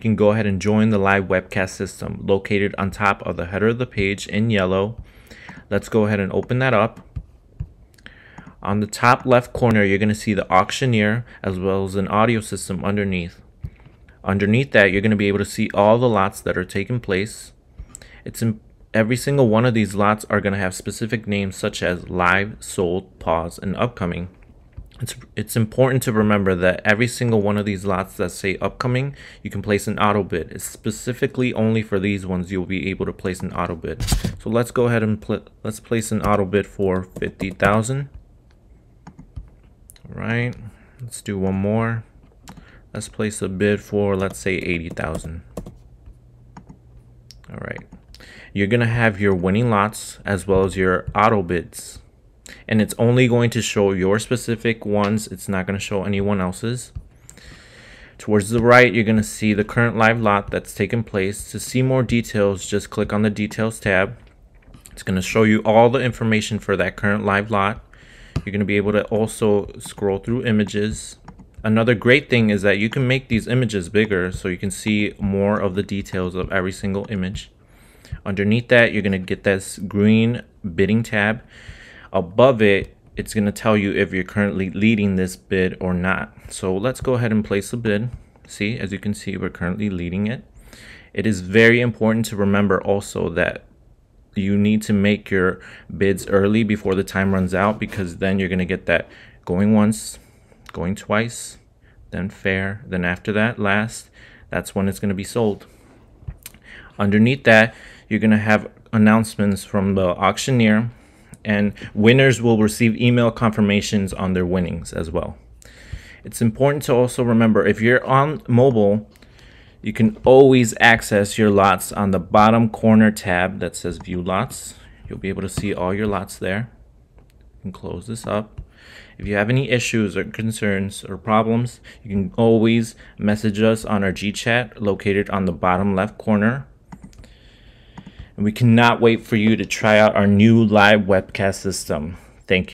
you can go ahead and join the live webcast system located on top of the header of the page in yellow. Let's go ahead and open that up. On the top left corner, you're going to see the auctioneer as well as an audio system underneath. Underneath that, you're going to be able to see all the lots that are taking place. It's in, every single one of these lots are going to have specific names such as live, sold, pause, and upcoming. It's, it's important to remember that every single one of these lots that say upcoming, you can place an auto bid. It's specifically only for these ones you'll be able to place an auto bid. So let's go ahead and pl let's place an auto bid for 50,000. All right, let's do one more. Let's place a bid for, let's say 80,000. All right. You're going to have your winning lots as well as your auto bids. And it's only going to show your specific ones. It's not going to show anyone else's. Towards the right, you're going to see the current live lot that's taken place. To see more details, just click on the details tab. It's going to show you all the information for that current live lot. You're going to be able to also scroll through images. Another great thing is that you can make these images bigger so you can see more of the details of every single image. Underneath that, you're going to get this green bidding tab. Above it, it's going to tell you if you're currently leading this bid or not. So let's go ahead and place a bid. See, as you can see, we're currently leading it. It is very important to remember also that you need to make your bids early before the time runs out because then you're going to get that going once, going twice, then fair, then after that, last, that's when it's going to be sold. Underneath that, you're going to have announcements from the auctioneer and winners will receive email confirmations on their winnings as well. It's important to also remember if you're on mobile, you can always access your lots on the bottom corner tab that says view lots. You'll be able to see all your lots there. You can close this up. If you have any issues or concerns or problems, you can always message us on our GChat located on the bottom left corner. And we cannot wait for you to try out our new live webcast system.